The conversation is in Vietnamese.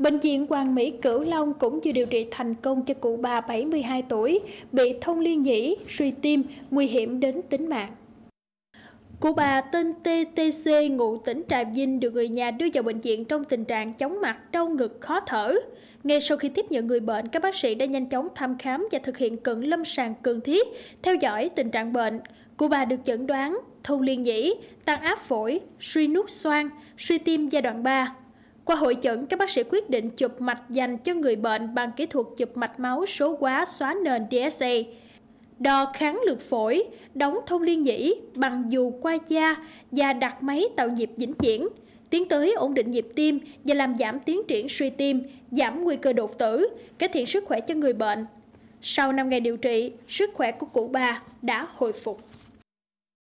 Bệnh viện Hoàng Mỹ Cửu Long cũng chưa điều trị thành công cho cụ bà 72 tuổi bị thông liên nhĩ, suy tim, nguy hiểm đến tính mạng. Cụ bà tên TTC ngụ tỉnh Trà Vinh được người nhà đưa vào bệnh viện trong tình trạng chóng mặt, đau ngực, khó thở. Ngay sau khi tiếp nhận người bệnh, các bác sĩ đã nhanh chóng thăm khám và thực hiện cận lâm sàng cần thiết, theo dõi tình trạng bệnh. Cụ bà được chẩn đoán thâu liên nhĩ, tăng áp phổi, suy nút xoang, suy tim giai đoạn 3. Qua hội chẩn, các bác sĩ quyết định chụp mạch dành cho người bệnh bằng kỹ thuật chụp mạch máu số hóa xóa nền DSA đo kháng lực phổi, đóng thông liên nhĩ bằng dù qua da và đặt máy tạo nhịp vĩnh viễn, tiến tới ổn định nhịp tim và làm giảm tiến triển suy tim, giảm nguy cơ đột tử, cải thiện sức khỏe cho người bệnh. Sau 5 ngày điều trị, sức khỏe của cụ bà đã hồi phục.